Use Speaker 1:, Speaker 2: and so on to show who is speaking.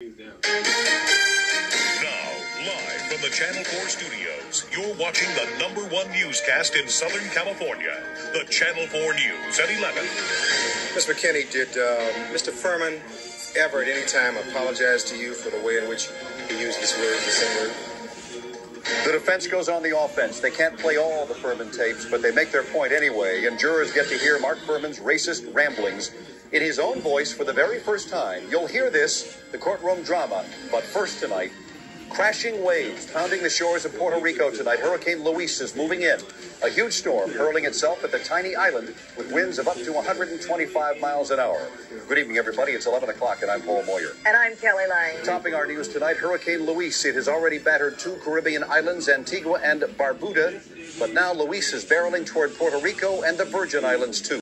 Speaker 1: Now, live from the Channel 4 studios, you're watching the number one newscast in Southern California, the Channel 4 News at 11.
Speaker 2: Mr. McKinney, did uh, Mr. Fuhrman ever at any time apologize to you for the way in which he used this word, the same word?
Speaker 3: The defense goes on the offense. They can't play all the Fuhrman tapes, but they make their point anyway, and jurors get to hear Mark Fuhrman's racist ramblings in his own voice for the very first time. You'll hear this, the courtroom drama. But first tonight, crashing waves pounding the shores of Puerto Rico tonight. Hurricane Luis is moving in. A huge storm hurling itself at the tiny island with winds of up to 125 miles an hour. Good evening, everybody. It's 11 o'clock, and I'm Paul Moyer.
Speaker 4: And I'm Kelly Lange.
Speaker 3: Topping our news tonight, Hurricane Luis. It has already battered two Caribbean islands, Antigua and Barbuda. But now Luis is barreling toward Puerto Rico and the Virgin Islands, too.